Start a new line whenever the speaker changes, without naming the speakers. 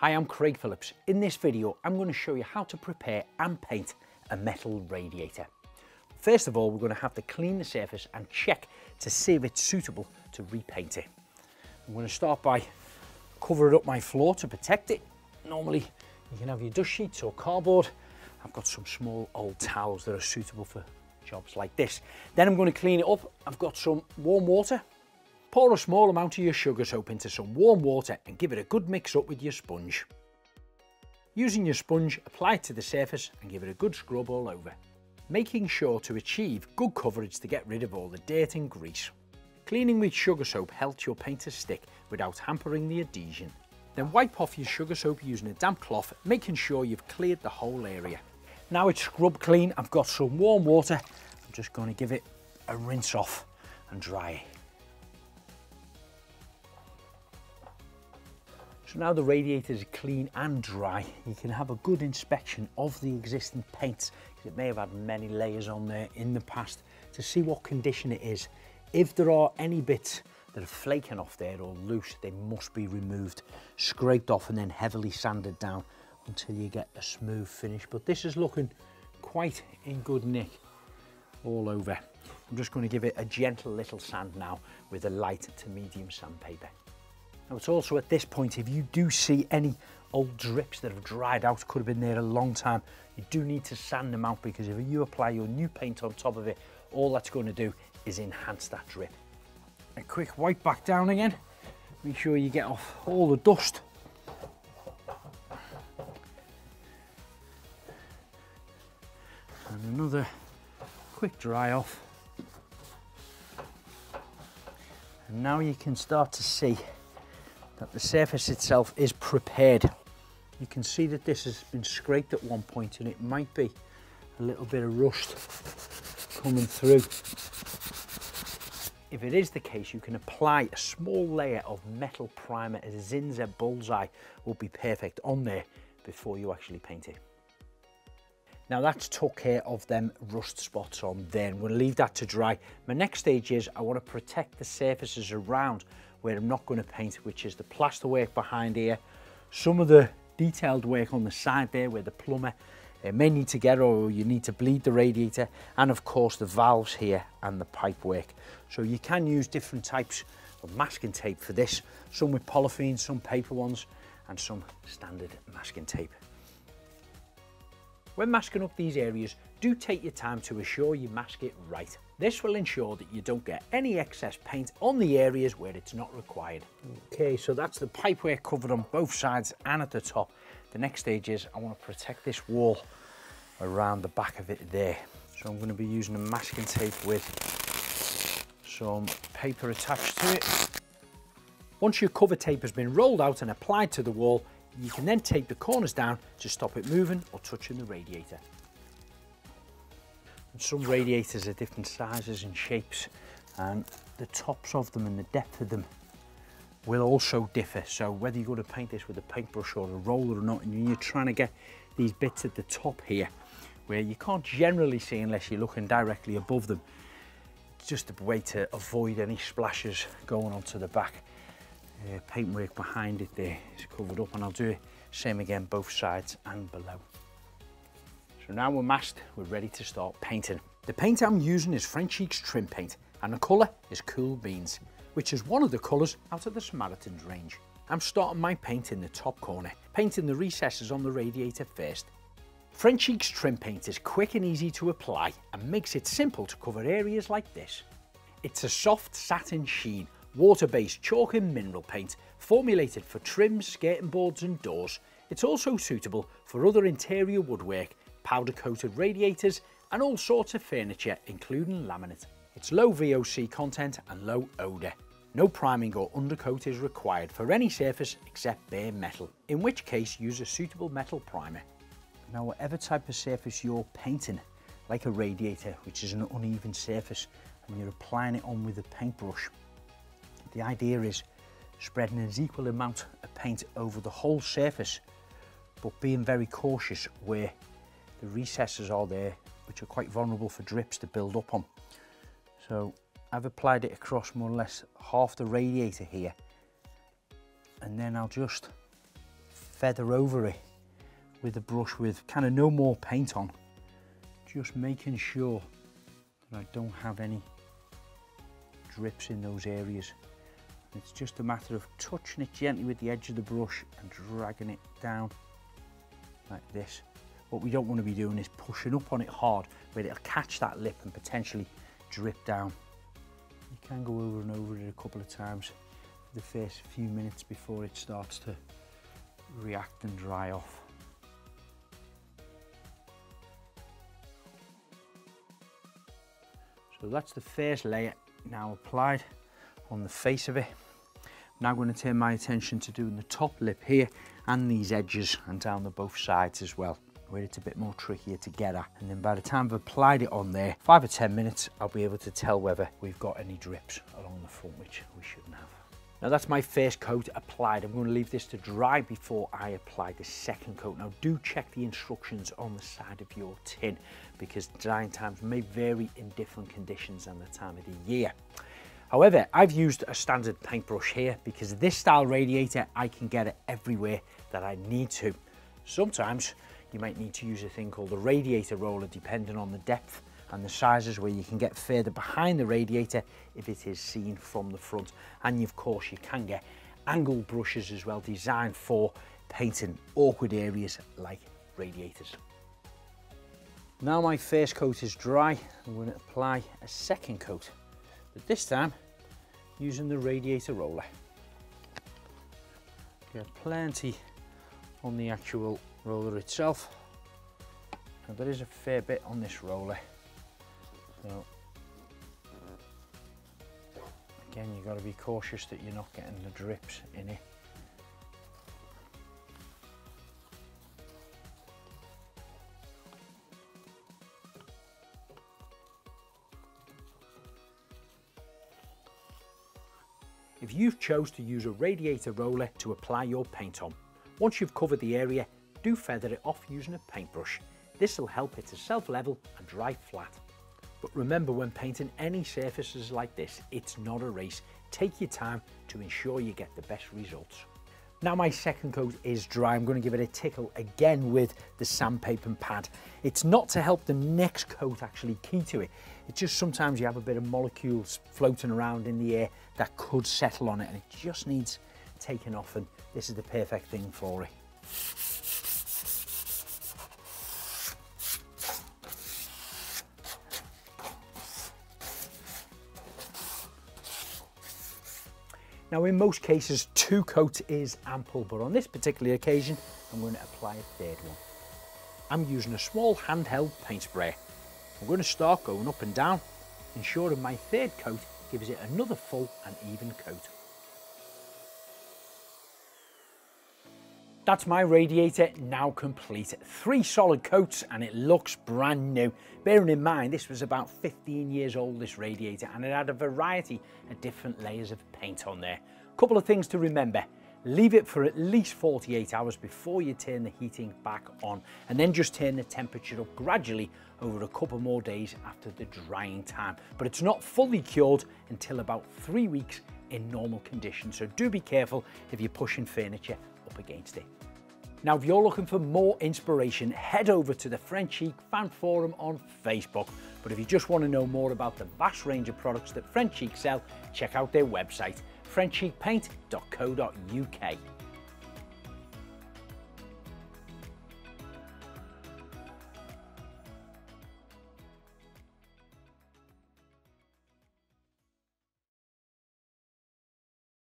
Hi, I'm Craig Phillips. In this video, I'm going to show you how to prepare and paint a metal radiator. First of all, we're going to have to clean the surface and check to see if it's suitable to repaint it. I'm going to start by covering up my floor to protect it. Normally, you can have your dust sheets or cardboard. I've got some small old towels that are suitable for jobs like this. Then I'm going to clean it up. I've got some warm water Pour a small amount of your sugar soap into some warm water and give it a good mix up with your sponge. Using your sponge, apply it to the surface and give it a good scrub all over, making sure to achieve good coverage to get rid of all the dirt and grease. Cleaning with sugar soap helps your paint to stick without hampering the adhesion. Then wipe off your sugar soap using a damp cloth, making sure you've cleared the whole area. Now it's scrub clean, I've got some warm water. I'm just going to give it a rinse off and dry So now the radiators are clean and dry, you can have a good inspection of the existing paint because it may have had many layers on there in the past to see what condition it is. If there are any bits that are flaking off there or loose, they must be removed, scraped off and then heavily sanded down until you get a smooth finish. But this is looking quite in good nick all over. I'm just going to give it a gentle little sand now with a light to medium sandpaper. Now it's also at this point, if you do see any old drips that have dried out, could have been there a long time, you do need to sand them out because if you apply your new paint on top of it, all that's going to do is enhance that drip. A quick wipe back down again. Make sure you get off all the dust. And another quick dry off. And now you can start to see that the surface itself is prepared. You can see that this has been scraped at one point and it might be a little bit of rust coming through. If it is the case, you can apply a small layer of metal primer. A Zinsser Bullseye will be perfect on there before you actually paint it. Now that's took care of them rust spots on. I'm going leave that to dry. My next stage is I want to protect the surfaces around where I'm not going to paint, which is the plaster work behind here, some of the detailed work on the side there where the plumber uh, may need to get or you need to bleed the radiator, and of course the valves here and the pipe work. So you can use different types of masking tape for this, some with polythene, some paper ones, and some standard masking tape. When masking up these areas, do take your time to assure you mask it right. This will ensure that you don't get any excess paint on the areas where it's not required. Okay, so that's the pipework covered on both sides and at the top. The next stage is I want to protect this wall around the back of it there. So I'm going to be using a masking tape with some paper attached to it. Once your cover tape has been rolled out and applied to the wall, you can then tape the corners down to stop it moving or touching the radiator. And some radiators are different sizes and shapes and the tops of them and the depth of them will also differ. So whether you're going to paint this with a paintbrush or a roller or not, and you're trying to get these bits at the top here, where you can't generally see unless you're looking directly above them, just a way to avoid any splashes going onto the back uh, paintwork behind it there is covered up and I'll do it same again both sides and below. So now we're masked, we're ready to start painting. The paint I'm using is Frenchic's trim paint and the colour is Cool Beans, which is one of the colours out of the Samaritans range. I'm starting my paint in the top corner, painting the recesses on the radiator first. Frenchic's trim paint is quick and easy to apply and makes it simple to cover areas like this. It's a soft satin sheen water-based chalk and mineral paint formulated for trims, skirting boards and doors. It's also suitable for other interior woodwork, powder-coated radiators and all sorts of furniture including laminate. It's low VOC content and low odour. No priming or undercoat is required for any surface except bare metal, in which case use a suitable metal primer. Now whatever type of surface you're painting, like a radiator which is an uneven surface and you're applying it on with a paintbrush, the idea is spreading an equal amount of paint over the whole surface, but being very cautious where the recesses are there, which are quite vulnerable for drips to build up on. So I've applied it across more or less half the radiator here. And then I'll just feather over it with a brush with kind of no more paint on. Just making sure that I don't have any drips in those areas. It's just a matter of touching it gently with the edge of the brush and dragging it down like this. What we don't want to be doing is pushing up on it hard where it'll catch that lip and potentially drip down. You can go over and over it a couple of times for the first few minutes before it starts to react and dry off. So that's the first layer now applied on the face of it. I'm now going to turn my attention to doing the top lip here and these edges and down the both sides as well where it's a bit more trickier to get at. And then by the time I've applied it on there, five or 10 minutes, I'll be able to tell whether we've got any drips along the front, which we shouldn't have. Now that's my first coat applied. I'm going to leave this to dry before I apply the second coat. Now do check the instructions on the side of your tin because drying times may vary in different conditions and the time of the year. However, I've used a standard paintbrush here because this style radiator, I can get it everywhere that I need to. Sometimes you might need to use a thing called a radiator roller depending on the depth and the sizes where you can get further behind the radiator if it is seen from the front. And of course you can get angled brushes as well designed for painting awkward areas like radiators. Now my first coat is dry, I'm going to apply a second coat but this time using the radiator roller. Get plenty on the actual roller itself. Now there is a fair bit on this roller. So again you've got to be cautious that you're not getting the drips in it. If you've chose to use a radiator roller to apply your paint on. Once you've covered the area, do feather it off using a paintbrush. This will help it to self-level and dry flat. But remember when painting any surfaces like this, it's not a race. Take your time to ensure you get the best results. Now my second coat is dry, I'm to give it a tickle again with the sandpaper and pad. It's not to help the next coat actually key to it. It's just sometimes you have a bit of molecules floating around in the air that could settle on it and it just needs taking off and this is the perfect thing for it. Now in most cases two coats is ample but on this particular occasion I'm going to apply a third one. I'm using a small handheld paint sprayer. I'm going to start going up and down ensuring my third coat gives it another full and even coat. That's my radiator now complete. Three solid coats and it looks brand new. Bearing in mind this was about 15 years old this radiator and it had a variety of different layers of paint on there. Couple of things to remember. Leave it for at least 48 hours before you turn the heating back on and then just turn the temperature up gradually over a couple more days after the drying time. But it's not fully cured until about three weeks in normal conditions. So do be careful if you're pushing furniture up against it. Now, if you're looking for more inspiration, head over to the Frenchic Fan Forum on Facebook. But if you just want to know more about the vast range of products that Frenchic sell, check out their website, frenchicpaint.co.uk.